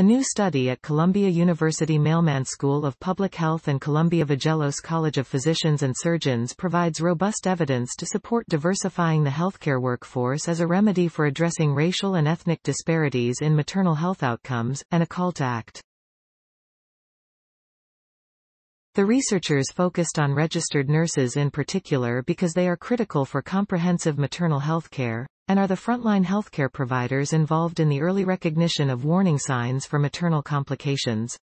A new study at Columbia University Mailman School of Public Health and Columbia Vagelos College of Physicians and Surgeons provides robust evidence to support diversifying the healthcare workforce as a remedy for addressing racial and ethnic disparities in maternal health outcomes, and a call to act. The researchers focused on registered nurses in particular because they are critical for comprehensive maternal health care, and are the frontline healthcare providers involved in the early recognition of warning signs for maternal complications.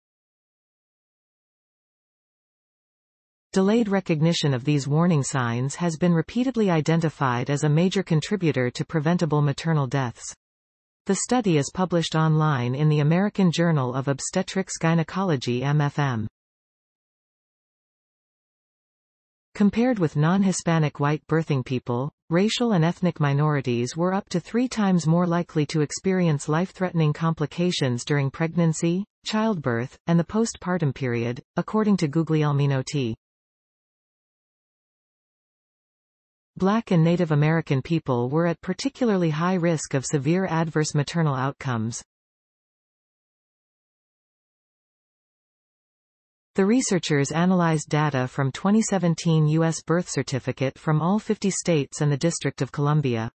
Delayed recognition of these warning signs has been repeatedly identified as a major contributor to preventable maternal deaths. The study is published online in the American Journal of Obstetrics Gynecology MFM. Compared with non-Hispanic white birthing people, racial and ethnic minorities were up to three times more likely to experience life-threatening complications during pregnancy, childbirth, and the postpartum period, according to Guglielminotti. Black and Native American people were at particularly high risk of severe adverse maternal outcomes. The researchers analyzed data from 2017 U.S. birth certificate from all 50 states and the District of Columbia.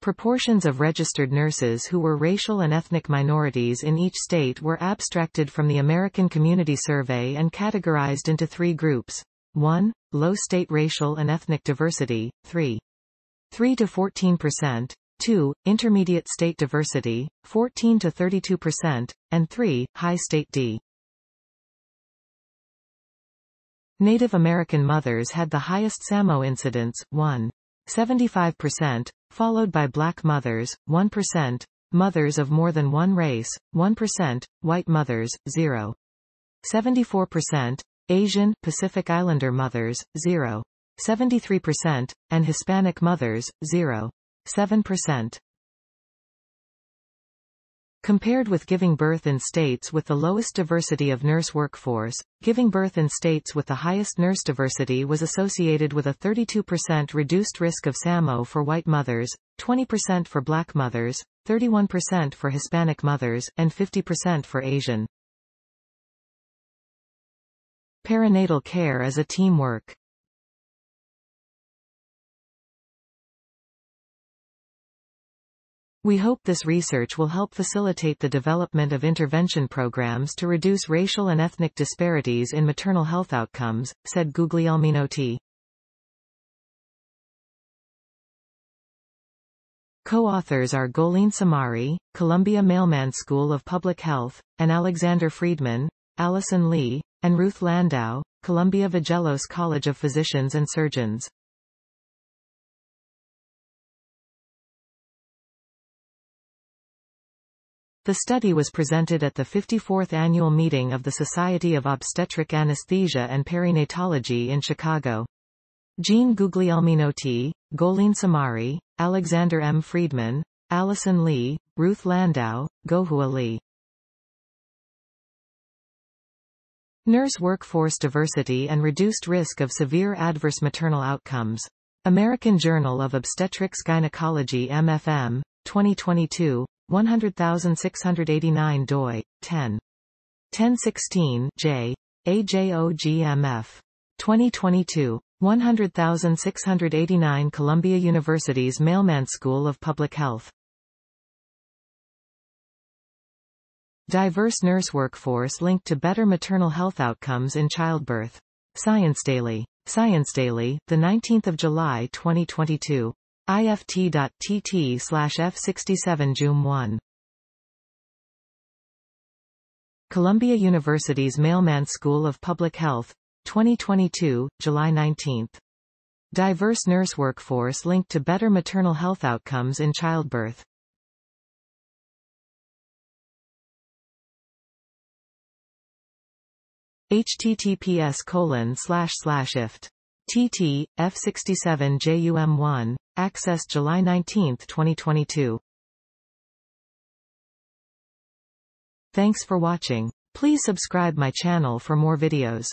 Proportions of registered nurses who were racial and ethnic minorities in each state were abstracted from the American Community Survey and categorized into three groups. 1. Low state racial and ethnic diversity, 3. 3 to 14 percent, 2. Intermediate state diversity, 14 to 32%, and 3. High state D. Native American mothers had the highest SAMO incidence, 1. 75%, followed by black mothers, 1%, mothers of more than one race, 1%, white mothers, 0. 74%, Asian, Pacific Islander mothers, 0. 73%, and Hispanic mothers, 0. 7%. Compared with giving birth in states with the lowest diversity of nurse workforce, giving birth in states with the highest nurse diversity was associated with a 32% reduced risk of SAMO for white mothers, 20% for black mothers, 31% for Hispanic mothers, and 50% for Asian. Perinatal care is a teamwork. We hope this research will help facilitate the development of intervention programs to reduce racial and ethnic disparities in maternal health outcomes, said Guglielminotti. Co-authors are Goleen Samari, Columbia Mailman School of Public Health, and Alexander Friedman, Allison Lee, and Ruth Landau, Columbia Vagelos College of Physicians and Surgeons. The study was presented at the 54th annual meeting of the Society of Obstetric Anesthesia and Perinatology in Chicago. Jean Guglielminotti., Goleen Samari, Alexander M. Friedman, Allison Lee, Ruth Landau, Guohua Li. Nurse workforce diversity and reduced risk of severe adverse maternal outcomes. American Journal of Obstetrics Gynecology MFM, 2022, 100,689 doi, 10. 1016 J. AJOGMF. 2022. 100,689 Columbia University's Mailman School of Public Health. Diverse nurse workforce linked to better maternal health outcomes in childbirth. Science Daily. Science Daily, the 19th of July 2022 ift.tt slash f67 June 1. Columbia University's Mailman School of Public Health, 2022, July 19. Diverse nurse workforce linked to better maternal health outcomes in childbirth. https colon slash slash ift. TT, F67 JUM1, Access July 19, 2022. Thanks for watching. Please subscribe my channel for more videos.